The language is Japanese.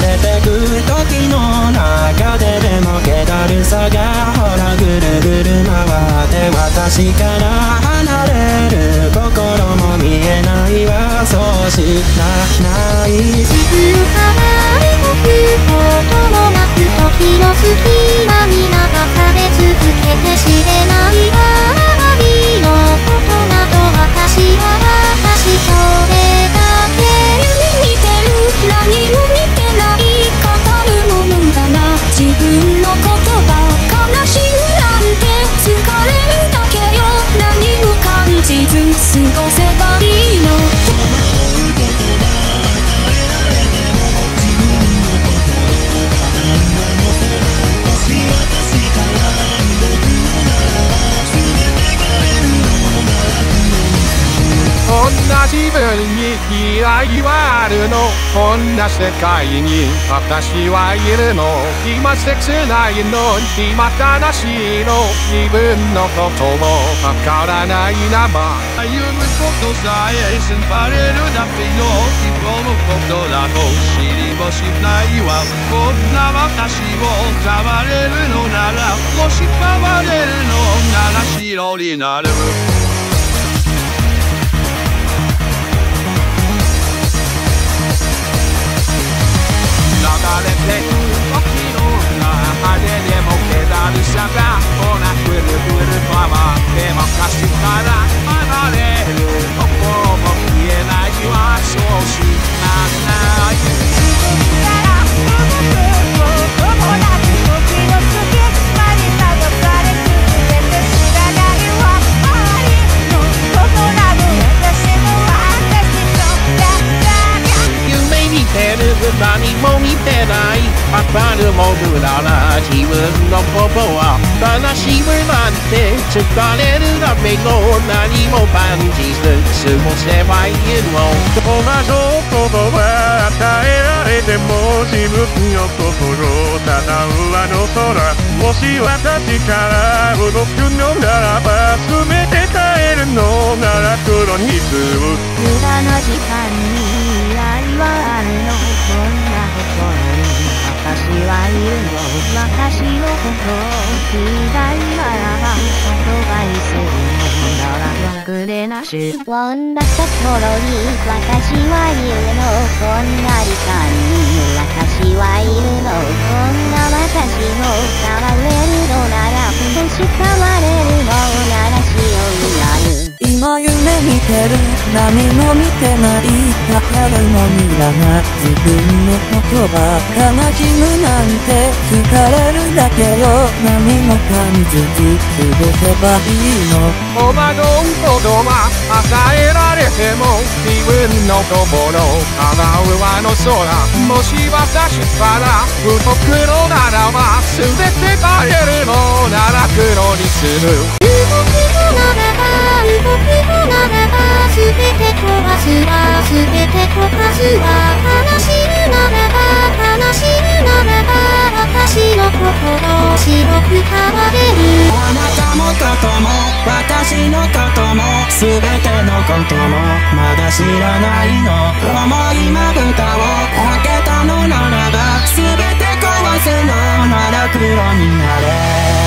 れてく時の中ででも気だるさがほらぐるぐる回って私から離れる心も見えないわ。そうしたな。自分に嫌いはあるのこんな世界に私はいるの今切ないの今悲しいの自分のこともわからないなま歩むことさえすばれるだけの希望のことだと知りもしないわこんな私を変われるのならもし変われるのなら白になるないわかるも無駄な自分のことは悲しむなんて疲れるだけの何も感じず過ごせばいいの同じ言葉与えられても自分の心ただ上の空もし私から動くのならば全て耐えるのなら黒にする無駄な時間に依頼はあるのは言うの私のことを嫌いならば言葉にするのならくでなしそんなところに私は言うの見てる何も見てないだからのミラが自分の言葉悲しむなんて疲れるだけよ何も感じず過ごせばいいのおまどん言葉与えられても自分の心叶う上の空。もし私から不徳のならば全て変えるのなら黒にする。動きのならば動私は悲しむならば悲しむならば私の心を白く変われる。あなたもことも私のことも全てのこともまだ知らないの。重いまぶたを開けたのならば全て壊すのなら黒になれ。